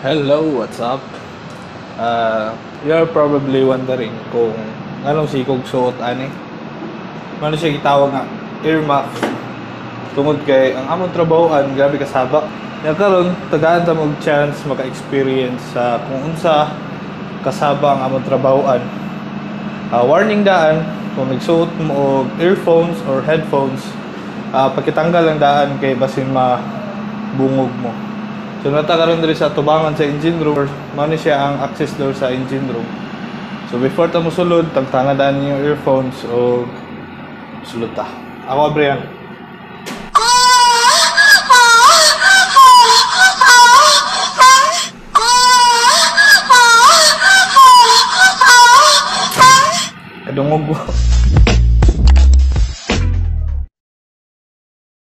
Hello, what's up? Uh, you're probably wondering kung anong sikog suot ani. Ano siya gitawag nga earmuff. Tungod kay ang among trabahoan grabe kasaba. Ya karon tagaan ta mag chance maka-experience sa kung unsa kasaba ang among trabahoan. Uh, warning daan kung nagsuot mo og earphones or headphones, uh, pagkitanggal ang daan kay basin mabungog mo. So natakaroon diri sa tubangan sa engine room, mao ni siya ang access door sa engine room. So before ta mo sulod, tagtanga daan yung earphones o sulod ta. Ako Brian. Kadungog ko.